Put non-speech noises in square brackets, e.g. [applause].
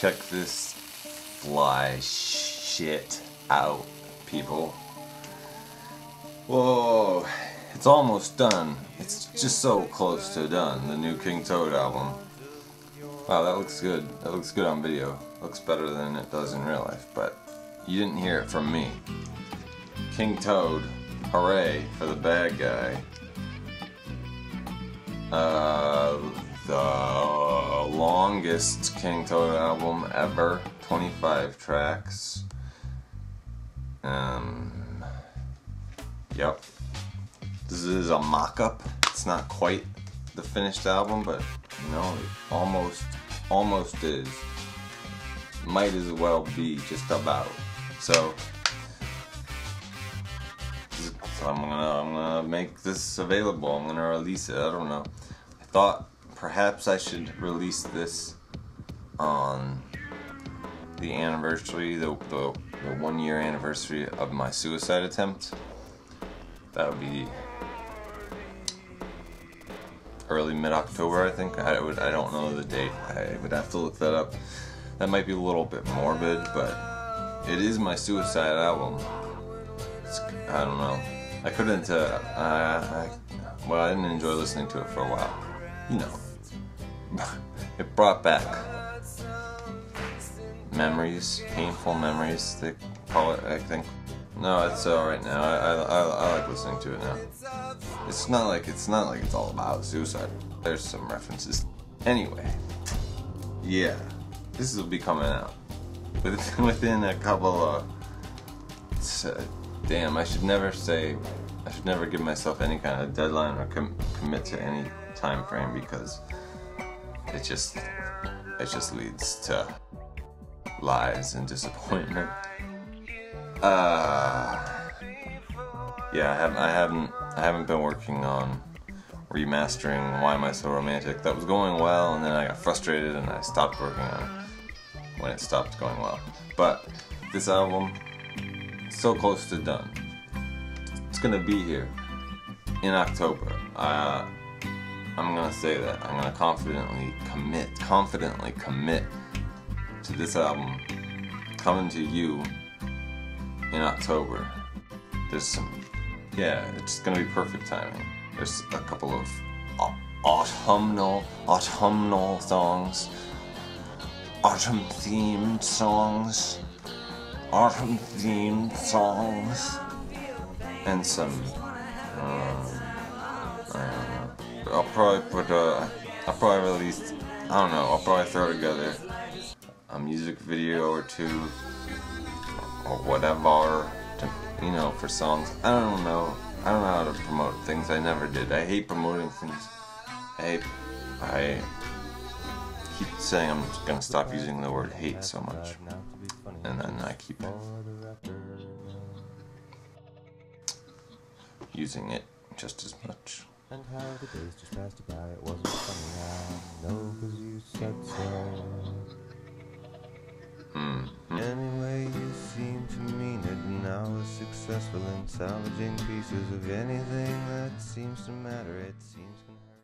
check this fly shit out, people. Whoa, it's almost done. It's just so close to done, the new King Toad album. Wow, that looks good. That looks good on video. Looks better than it does in real life, but you didn't hear it from me. King Toad, hooray for the bad guy. Uh, the longest King Toad album ever, 25 tracks. Um, yep. This is a mock-up. It's not quite the finished album, but you know, it almost, almost is. Might as well be just about. So, so I'm gonna, I'm gonna make this available. I'm gonna release it. I don't know. I thought perhaps I should release this on the anniversary, the, the, the one year anniversary of my suicide attempt. That would be early mid October, I think. I would I don't know the date. I would have to look that up. That might be a little bit morbid, but it is my suicide album. It's, I don't know. I couldn't. Uh, I, I, well, I didn't enjoy listening to it for a while. You know, [laughs] it brought back memories, painful memories. They call it, I think. No, it's alright now. I, I, I, I like listening to it now. It's not like it's not like it's all about suicide. There's some references. Anyway, yeah, this will be coming out within, [laughs] within a couple of. Uh, damn, I should never say. I should never give myself any kind of deadline or com- commit to any time frame because it just it just leads to lies and disappointment. Uh, yeah, I haven't, I haven't, I haven't been working on remastering Why Am I So Romantic. That was going well, and then I got frustrated and I stopped working on it when it stopped going well. But this album, so close to done. It's gonna be here in October. Uh, I'm gonna say that. I'm gonna confidently commit, confidently commit to this album coming to you in October. There's some, yeah, it's gonna be perfect timing. There's a couple of autumnal, autumnal songs, autumn themed songs, autumn themed songs, and some. Um, know. I'll probably put. Uh, I'll probably release. I don't know. I'll probably throw together a music video or two or whatever, to, you know, for songs. I don't know. I don't know how to promote things. I never did. I hate promoting things. I hate, I keep saying I'm gonna stop using the word hate so much, and then I keep using it just as much. And how the days just passed by, it wasn't funny, I know, cause you said so. Mm. Anyway, you seem to mean it, and I was successful in salvaging pieces of anything that seems to matter. It seems.